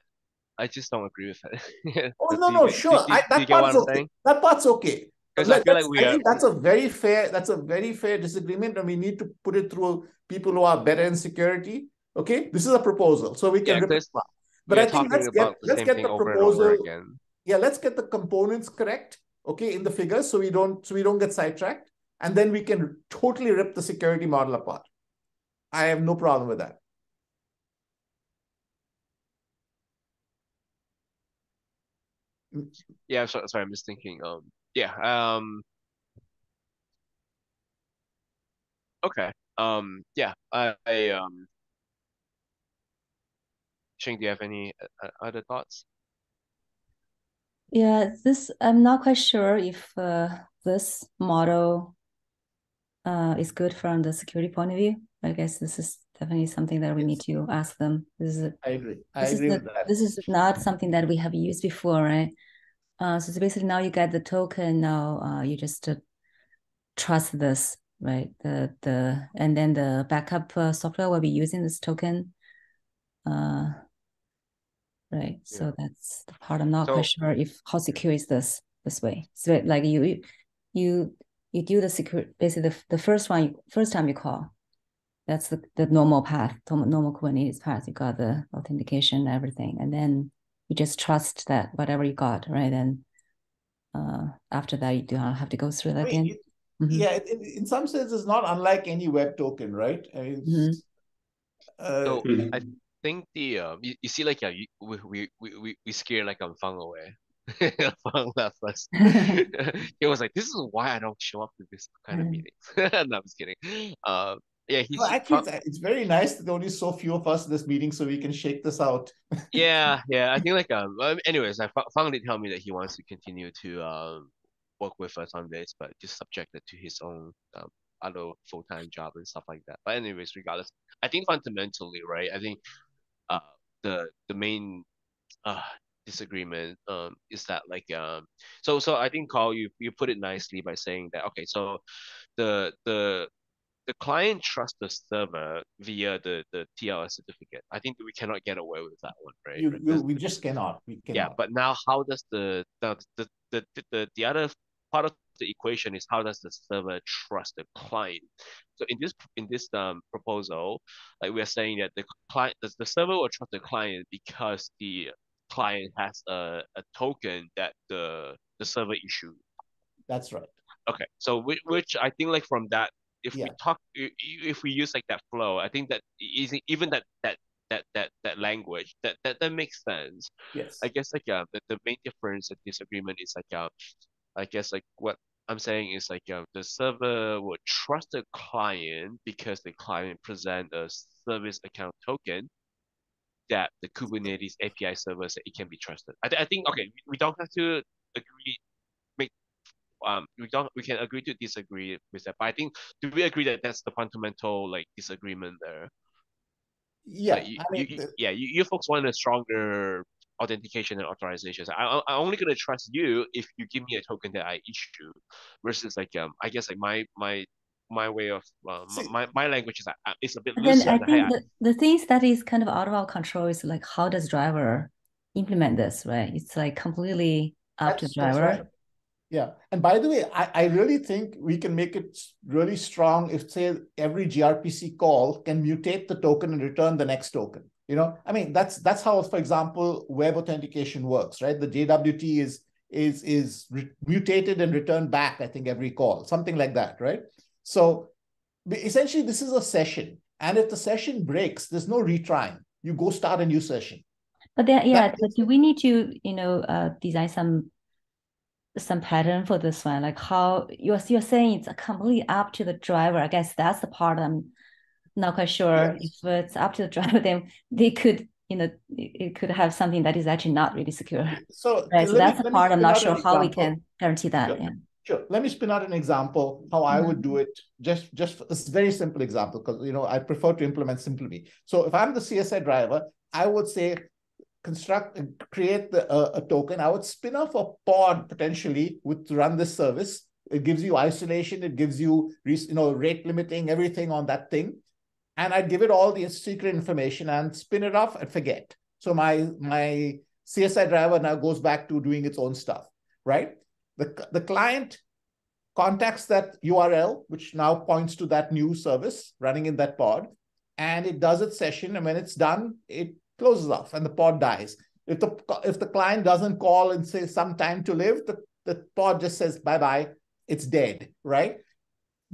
I just don't agree with it. [laughs] oh no, no, sure. Do, I, that part's okay. That part's okay. Because I feel that's- like we I are think that's a very fair. That's a very fair disagreement, and we need to put it through people who are better in security. Okay, this is a proposal, so we can Yeah, rip it apart. But I think let's get the let's get the over and over proposal. again. Yeah, let's get the components correct. Okay, in the figures, so we don't so we don't get sidetracked, and then we can totally rip the security model apart. I have no problem with that. Yeah, sorry, I'm just thinking. Um, yeah. Um. Okay. Um. Yeah. I. I um. Xing, do you have any uh, other thoughts? Yeah, this I'm not quite sure if uh, this model uh, is good from the security point of view. I guess this is definitely something that we need to ask them. This is I agree. I this is agree the- with that. this is not something that we have used before, right? Uh, so basically now you get the token. Now uh, you just uh, trust this, right? The the and then the backup uh, software will be using this token. Uh, right. So that's the part I'm not quite sure if how secure is this this way. So like you you you do the secure basically the, the first one first time you call. That's the, the normal path, normal normal Kubernetes path. You got the authentication, everything, and then you just trust that whatever you got, right? And uh, after that, you do not have to go through that I mean, again. it- Mhm. Yeah, in, in some sense, it's not unlike any web token, right? I mean, Mhm. uh, So Mhm. I think the um you, you see like yeah you, we, we we we we scare like I'm Fang away. [laughs] Fang left us. [laughs] [laughs] he was like, "This is why I don't show up to this kind of meetings." no, I'm just kidding. Um, yeah, he's no, actually, it's, it's very nice that there are only so few of us in this meeting, so we can shake this out. [laughs] yeah, yeah. I think like um. um, Anyways, I did tell me that he wants to continue to um work with us on this, but just subjected to his own um other full time job and stuff like that. But anyways, regardless, I think fundamentally, right? I think uh the the main uh disagreement um is that like um so so I think Carl you you put it nicely by saying that okay so the the the client trusts the server via the the TLS certificate. I think we cannot get away with that one, right? You, you, we just cannot. We cannot. yeah, but now how does the the, the the the the other part of the equation is how does the server trust the client? So in this in this um proposal, like we're saying that the client the, the server will trust the client because the client has a, a token that the the server issued. That's right. Okay, so which, which I think like from that, if we talk, if we use like that flow, I think that is even that that that that that language that that that makes sense. Yes. I guess like uh, the, the main difference and disagreement is like uh, I guess like what I'm saying is like uh, the server will trust the client because the client present a service account token that the Kubernetes API server said it can be trusted. I, th- I think okay, we- don't have to agree um we don't we can agree to disagree with that. But I think do we agree that that's the fundamental like disagreement there? yeah. Like, you, I mean, you, the- yeah, you, you folks want a stronger authentication and authorizations. I, I, I'm only gonna trust you if you give me a token that I issue, versus like um, I guess like my my my way of uh, See- my my language is uh, it's a bit But then. I than, hey, think the, the things that is kind of out of our control is like how does driver implement this, right? It's like completely up to That's- the driver. right. Yeah. And by the way, I, I really think we can make it really strong if, say, every gRPC call can mutate the token and return the next token. You know, I mean, that's that's how, for example, web authentication works, right? The JWT is is is mutated and returned back, I think, every call, something like that, right? So essentially, this is a session. And if the session breaks, there's no retrying. You go start a new session. But then, yeah, That but do we need to, you know, uh, design some some pattern for this one? Like how you're you're saying it's a completely up to the driver. I guess that's the part I'm not quite sure. Yes. If it's up to the [laughs] driver, then they could, you know, it could have something that is actually not really secure. So, Right. So let me- that's the part I'm not sure how we can guarantee that. Sure. Yeah. Sure. Let me spin out an example how I would mm-hmm. do it. Just, just it's a very simple example because you know I prefer to implement simply. So if I'm the CSI driver, I would say construct and create the, uh, a token. I would spin off a pod potentially with to run this service. It gives you isolation. It gives you you know rate limiting everything on that thing, and I'd give it all the secret information and spin it off and forget. So my my CSI driver now goes back to doing its own stuff, right? The, the client contacts that URL, which now points to that new service running in that pod, and it does its session. And when it's done, it closes off and the pod dies. If the if the client doesn't call and say some time to live, the, the pod just says bye bye, it's dead, right?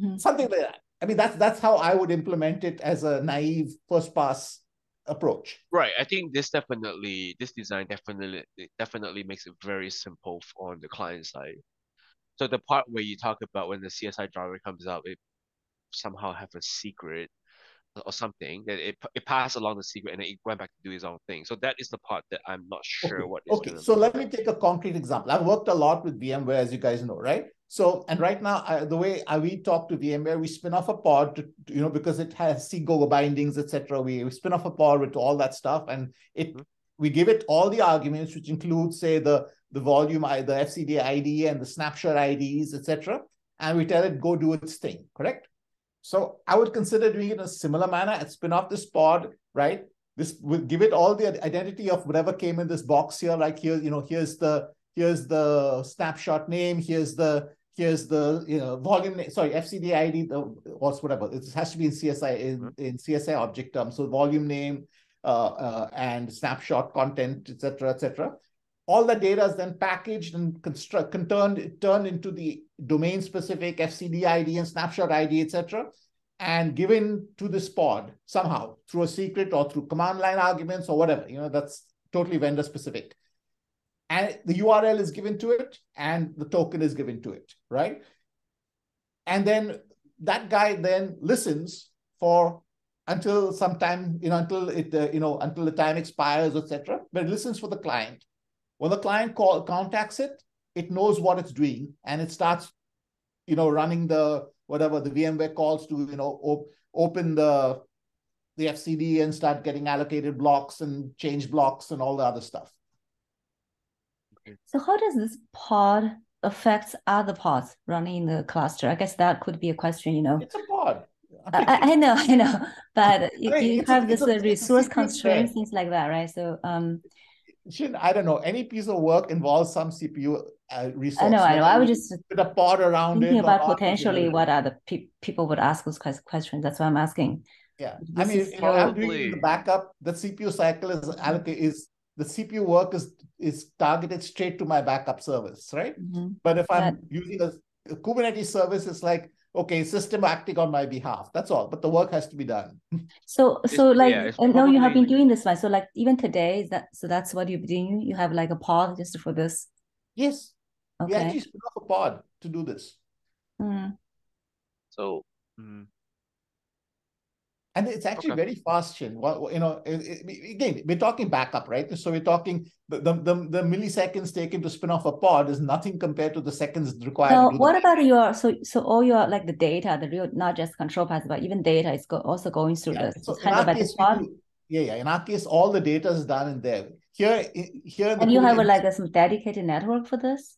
Mm-hmm. Something like that. I mean, that's that's how I would implement it as a naive first pass approach. Right. I think this definitely this design definitely definitely makes it very simple on the client side. So the part where you talk about when the CSI driver comes out, it somehow have a secret or something that it, it passed along the secret and then it went back to do its own thing. So that is the part that I'm not sure okay. what is Okay, so let me take a concrete example. I've worked a lot with VMware, as you guys know, right? So, and right now, I, the way I, we talk to VMware, we spin off a pod, to, you know, because it has cgo bindings, etc. We, we spin off a pod with all that stuff, and it mm-hmm. we give it all the arguments, which include, say, the the volume, the FCD ID, and the snapshot IDs, etc. And we tell it go do its thing. Correct? So I would consider doing it in a similar manner and spin off this pod, right? This will give it all the identity of whatever came in this box here. Like here, you know, here's the here's the snapshot name, here's the here's the you know volume name, sorry fcd id the or whatever it has to be in csi in, mm-hmm. in csi object term so volume name uh, uh, and snapshot content etc etc all the data is then packaged and construct turned turned into the domain specific fcd id and snapshot id etc and given to this pod somehow through a secret or through command line arguments or whatever you know that's totally vendor specific and the URL is given to it and the token is given to it, right? And then that guy then listens for until sometime, you know, until it, uh, you know, until the time expires, etc. But it listens for the client. When the client call contacts it, it knows what it's doing and it starts, you know, running the whatever the VMware calls to, you know, op- open the the FCD and start getting allocated blocks and change blocks and all the other stuff. So how does this pod affect other pods running in the cluster? I guess that could be a question, you know. It's a pod. I, I know, I know, but you, [laughs] I mean, you have this a, resource constraint, things like that, right? So, um, I don't know. Any piece of work involves some CPU uh, resource. I know, I know. I was just with a pod around thinking it. about potentially what other pe people would ask those questions. That's why I'm asking. Yeah, this I mean, if I'm doing the backup, the CPU cycle is allocated is the CPU work is is targeted straight to my backup service, right? Mm-hmm. But if I'm using a, a, Kubernetes service, it's like okay, system acting on my behalf. That's all. But the work has to be done. So so like yeah, I know you have been doing this one. So like even today, is that so that's what you're doing? You have like a pod just for this? Yes. Okay. We actually spin off a pod to do this. Mm. So mm, and it's actually okay. very fast, Xing. Well, you know, it, it, again, we're talking backup, right? So we're talking the, the, the, the, milliseconds taken to spin off a pod is nothing compared to the seconds required. So what about your so so all your like the data, the real not just control paths, but even data is go, also going through yeah. this. So handled by case, pod. Do, yeah, yeah. In our case, all the data is done in there. Here, here. And you have a, like a, some dedicated network for this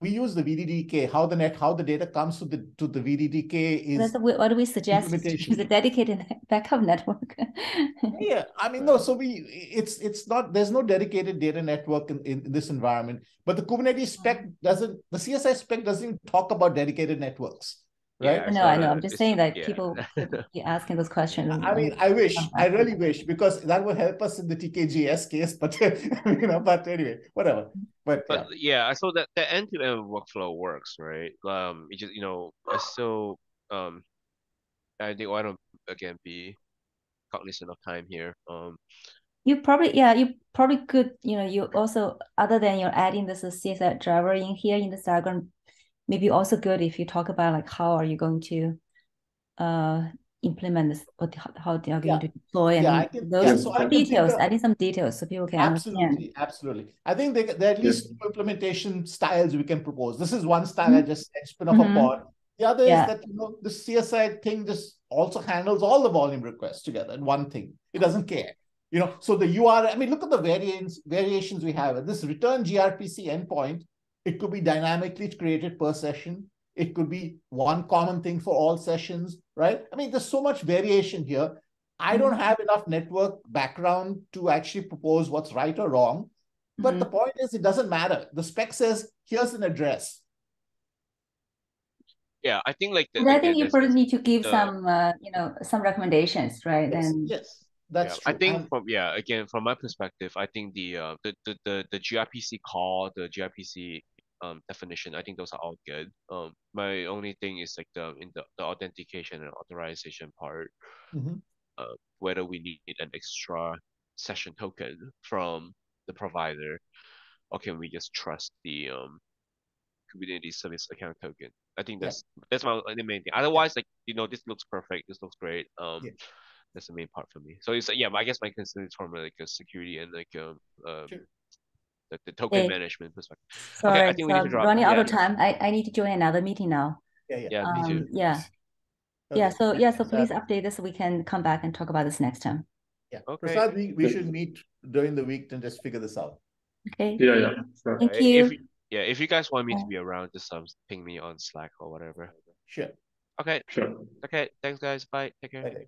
we use the VDDK. How the net, how the data comes to the to the VDDK is. what do we suggest? Is a dedicated backup network. [laughs] yeah, I mean no. So we it's it's not there's no dedicated data network in, in, this environment. But the Kubernetes spec mm-hmm. doesn't. The CSI spec doesn't even talk about dedicated networks right? Yeah, no, I know. I'm just saying that yeah. people [laughs] be asking those questions. I mean, I wish, I really wish, because that would help us in the TKGS case. But [laughs] you know, but anyway, whatever. But but yeah, yeah so that the end to end workflow works, right? Um, it just you know, I still um, I think I don't again be cognizant of time here. Um, you probably yeah you probably could you know you also other than you're adding this CSI driver in here in the diagram maybe also good if you talk about like how are you going to uh implement this what how they are going yeah. to deploy and yeah, can, those yeah, so details I need some details so people can absolutely understand. absolutely i think they, there are at least two implementation styles we can propose this is one style mm-hmm. i just said spin off mm-hmm. a pod the other yeah. is that you know the csi thing just also handles all the volume requests together in one thing it doesn't care you know so the url i mean look at the variants variations we have this return grpc endpoint it could be dynamically created per session. It could be one common thing for all sessions, right? I mean, there's so much variation here. I don't mm-hmm. have enough network background to actually propose what's right or wrong. But mm-hmm. the point is, it doesn't matter. The spec says, here's an address. yeah, I think like the, And I again, think you probably need to give the- some, uh, you know, some recommendations, right? Yes, And yes, that's yeah, true. I think And- from yeah, again from my perspective, I think the uh the the the, the gRPC call, the gRPC um definition, I think those are all good. Um, my only thing is like the in the, the authentication and authorization part, Mhm. uh, whether we need an extra session token from the provider, or can we just trust the um Kubernetes service account token? I think Yeah. that's that's my the main thing. Otherwise, like you know, this looks perfect. This looks great. Um, Yeah. that's the main part for me. So it's yeah, I guess my concern is from like a security and like um um Sure. The, the token Okay. management perspective. sorry, I think we need to I'm running out yeah. of time. I, I need to join another meeting now. Yeah, yeah. Yeah, me too. Um, yeah, yeah. So yeah, so Prasad- please update us. so We can come back and talk about this next time. Yeah, Okay. Prasad, we, we should meet during the week and just figure this out. Okay. Yeah, yeah. Sure. Thank you. If yeah, if you guys want me to be around, just um ping me on Slack or whatever. Sure. Okay, Sure. okay. Thanks guys. Bye. Take care. Okay.